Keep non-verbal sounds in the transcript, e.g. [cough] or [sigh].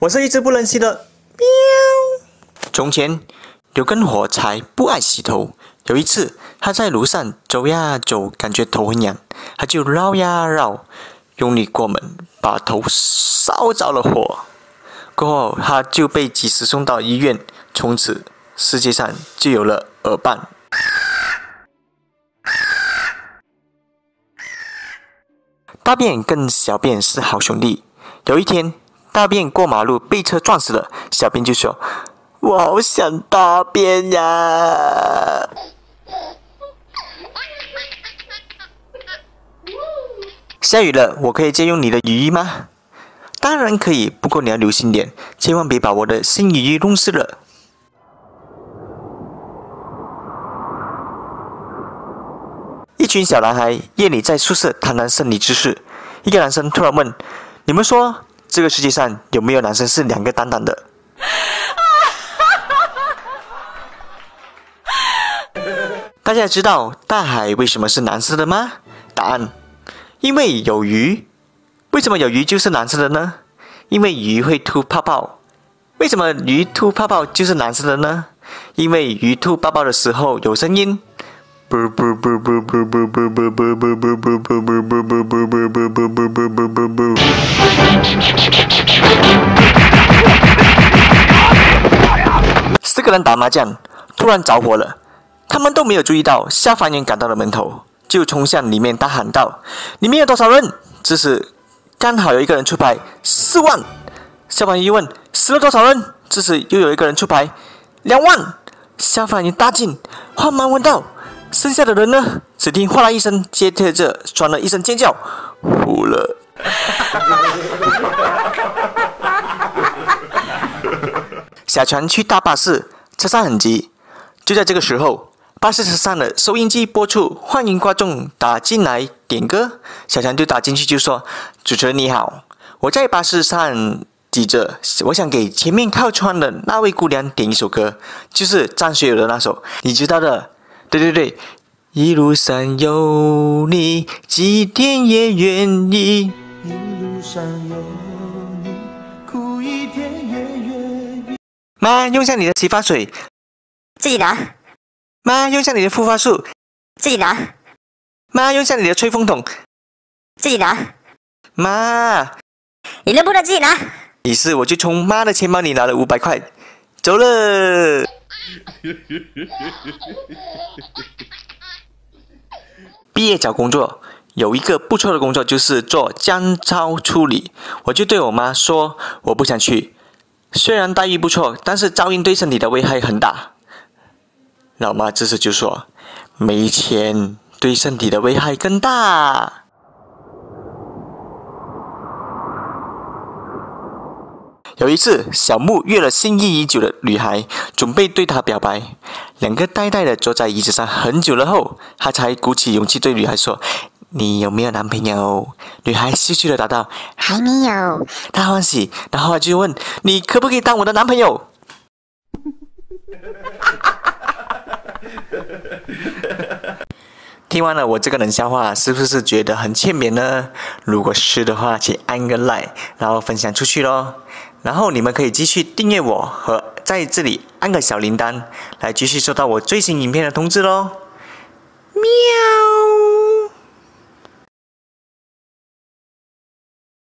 我是一只不能吸的喵。从前有根火柴不爱洗头，有一次他在路上走呀走，感觉头很痒，他就绕呀绕，用力过猛，把头烧着了火。过后他就被及时送到医院，从此世界上就有了耳伴。大便跟小便是好兄弟。有一天，大便过马路被车撞死了，小编就说：“我好想大便呀！”下雨了，我可以借用你的雨衣吗？当然可以，不过你要留心点，千万别把我的新雨衣弄湿了。一群小男孩夜里在宿舍谈谈生理知识，一个男生突然问：“你们说这个世界上有没有男生是两个蛋蛋的？” [laughs] 大家知道大海为什么是蓝色的吗？答案：因为有鱼。为什么有鱼就是蓝色的呢？因为鱼会吐泡泡。为什么鱼吐泡泡就是蓝色的呢？因为鱼吐泡泡的时候有声音。四个人打麻将，突然着火了，他们都没有注意到消防员赶到了门头，就冲向里面大喊道：“里面有多少人？”这时刚好有一个人出牌，四万。消防员一问：“死了多少人？”这时又有一个人出牌，两万。消防员大惊，慌忙问道：“剩下的人呢？”只听哗啦一声，接着传了一声尖叫：“糊了！” [laughs] 小船去大巴士，车上很急。就在这个时候，巴士车上的收音机播出：“欢迎观众打进来点歌。”小强就打进去就说：“主持人你好，我在巴士上挤着，我想给前面靠窗的那位姑娘点一首歌，就是张学友的那首，你知道的。对对对，一路上有你，几天也愿意。一路上有你，苦一点也愿意。妈，用下你的洗发水。自己拿。妈，用下你的护发素。自己拿。妈，用下你的吹风筒。自己拿。妈，你能不能自己拿？于是我就从妈的钱包里拿了五百块，走了。[laughs] 毕业找工作，有一个不错的工作就是做姜超处理。我就对我妈说，我不想去。虽然待遇不错，但是噪音对身体的危害很大。老妈这时就说，没钱对身体的危害更大。有一次，小木约了心仪已久的女孩，准备对她表白。两个呆呆的坐在椅子上很久了后，他才鼓起勇气对女孩说：“你有没有男朋友？”女孩羞羞的答道：“还没有。”他欢喜，然后就问：“你可不可以当我的男朋友？” [laughs] 听完了我这个冷笑话，是不是觉得很欠扁呢？如果是的话，请按个 like，然后分享出去喽。然后你们可以继续订阅我和在这里按个小铃铛，来继续收到我最新影片的通知喽。喵。